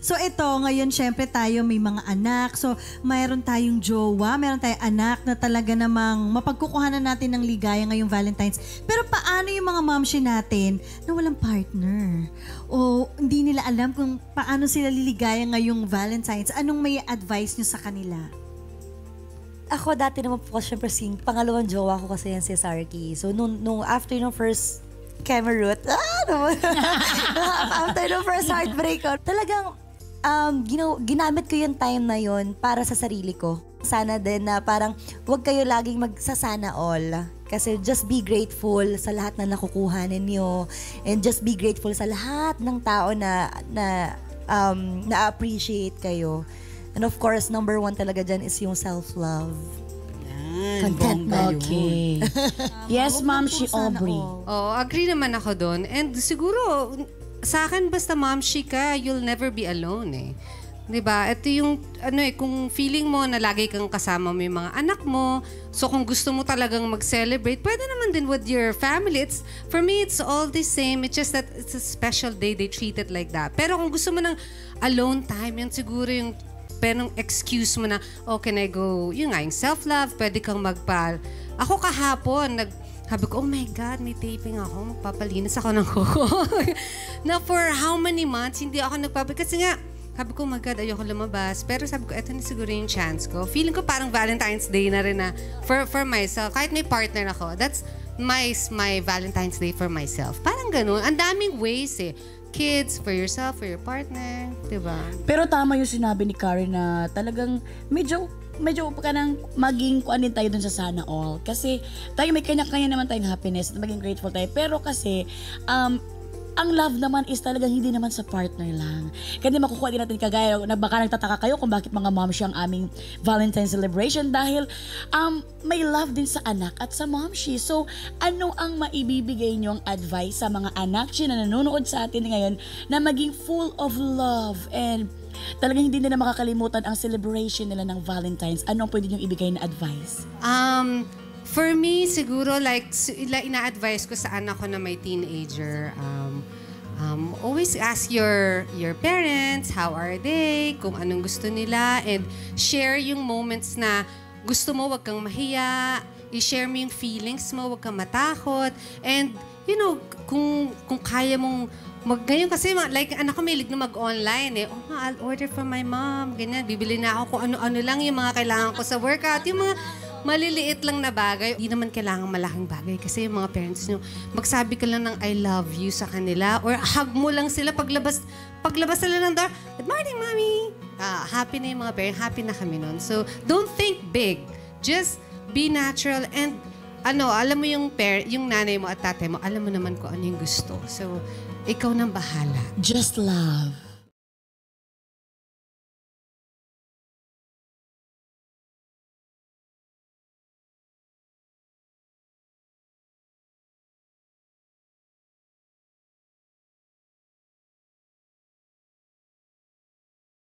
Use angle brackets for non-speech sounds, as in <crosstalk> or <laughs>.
So ito, ngayon syempre tayo may mga anak. So mayroon tayong jowa, mayroon tayong anak na talaga namang mapagkukuhanan natin ng ligaya ngayong Valentine's. Pero paano yung mga momshi natin na walang partner? O hindi nila alam kung paano sila liligaya ngayong Valentine's? Anong may advice nyo sa kanila? Ako dati naman po, syempre sing, pangalawang jowa ko kasi yan si Sarky. So, nung, nung after nung first Cameroon, <laughs> ah, naman. <laughs> after nung first heartbreak ko, talagang um, ginaw, ginamit ko yung time na yon para sa sarili ko. Sana din na parang huwag kayo laging magsasana all. Kasi just be grateful sa lahat na nakukuha ninyo. And just be grateful sa lahat ng tao na, na, um, na-appreciate kayo. And of course, number one talaga dyan is yung self-love. Contentment. Okay. <laughs> yes, ma'am, si Aubrey. all. Oh, agree naman ako doon. And siguro, sa akin, basta momshi ka, you'll never be alone eh. 'Di ba? Ito yung, ano eh, kung feeling mo na lagi kang kasama mo yung mga anak mo, so kung gusto mo talagang mag-celebrate, pwede naman din with your family. It's, for me, it's all the same. It's just that it's a special day. They treat it like that. Pero kung gusto mo ng alone time, yun siguro yung pero excuse mo na, oh, can I go, yun nga, yung self-love, pwede kang magpa... Ako kahapon, nag, sabi ko, oh my God, may taping ako, magpapalinis ako ng kuko. <laughs> na for how many months, hindi ako nagpapalinis. Kasi nga, sabi ko, oh my God, ayoko lumabas. Pero sabi ko, eto na siguro yung chance ko. Feeling ko parang Valentine's Day na rin na for, for myself. Kahit may partner ako, that's my, my Valentine's Day for myself. Parang ganun. Ang daming ways eh. Kids, for yourself, for your partner. Diba? Pero tama yung sinabi ni Karen na talagang medyo medyo ka nang maging kuan din tayo dun sa sana all. Kasi tayo may kanya-kanya naman tayong happiness at maging grateful tayo. Pero kasi, um, ang love naman is talagang hindi naman sa partner lang. Kasi makukuha din natin kagaya, baka nagtataka kayo kung bakit mga mom siya ang aming Valentine's celebration dahil um, may love din sa anak at sa mom she. So, ano ang maibibigay niyong advice sa mga anak siya na nanonood sa atin ngayon na maging full of love and talagang hindi nila makakalimutan ang celebration nila ng Valentine's. Ano ang pwede niyong ibigay na advice? Um, for me, siguro, like, ina-advise ko sa anak ko na may teenager, um, um, always ask your your parents, how are they, kung anong gusto nila, and share yung moments na gusto mo, wag kang mahiya, i-share mo yung feelings mo, wag kang matakot, and, you know, kung, kung kaya mong Mag, ngayon kasi, like, anak ko may na mag-online eh. Oh, I'll order from my mom. Ganyan, bibili na ako kung ano-ano lang yung mga kailangan ko sa workout. Yung mga maliliit lang na bagay. Hindi naman kailangan malaking bagay kasi yung mga parents nyo, magsabi ka lang ng I love you sa kanila or hug mo lang sila paglabas, paglabas sila ng door, Good morning, mommy! Ah, happy na yung mga parents. Happy na kami nun. So, don't think big. Just be natural and ano, alam mo yung pair, yung nanay mo at tatay mo, alam mo naman kung ano yung gusto. So, ikaw nang bahala. Just love.